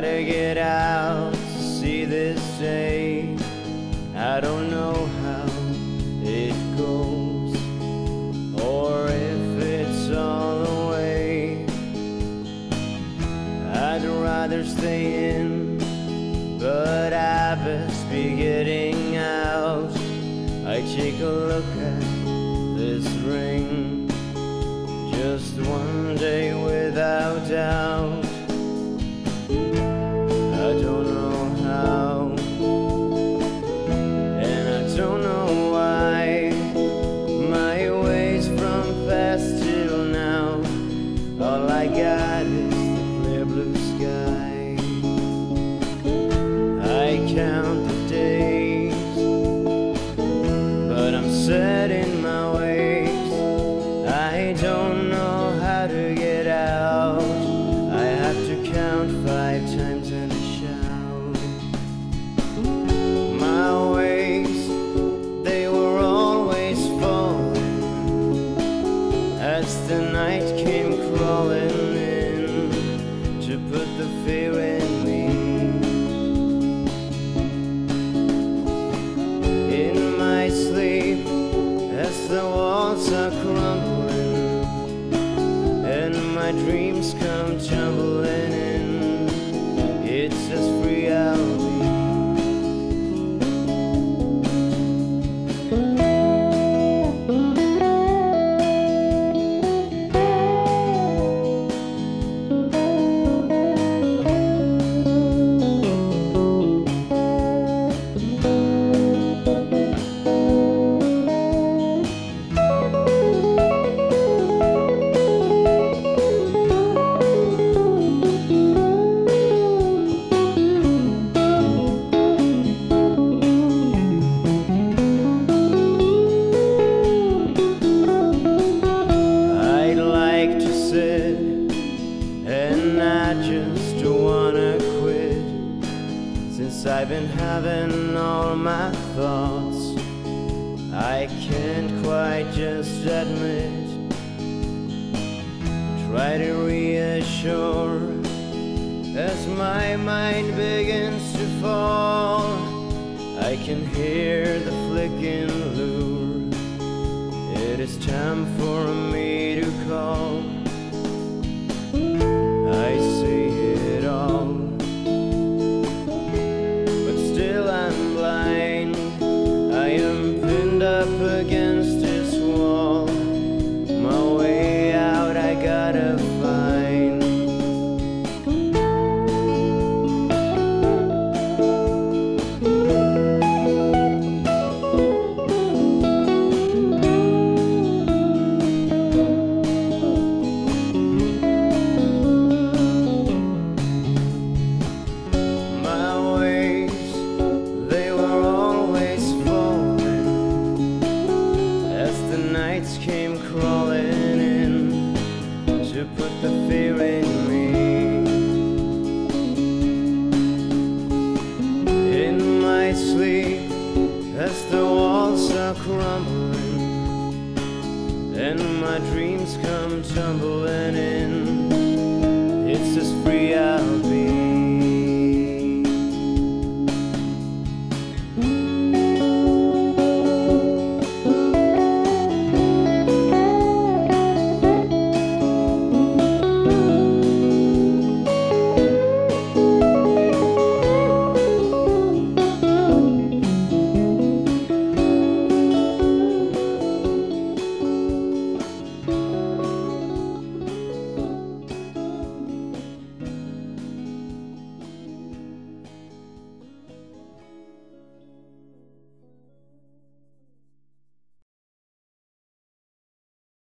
to get out to see this day. I don't know how it goes or if it's all the way. I'd rather stay in, but I best be getting out. I take a look at this ring, just one day without doubt. Set in my ways. From fast till now all I got is the clear blue sky. I count the days, but I'm set in my ways. I don't come tumbling in, it's as free I've been having all my thoughts. I can't quite just admit. Try to reassure as my mind begins to fall. I can hear the flicking lure. It is time for me to call. Come tumbling in,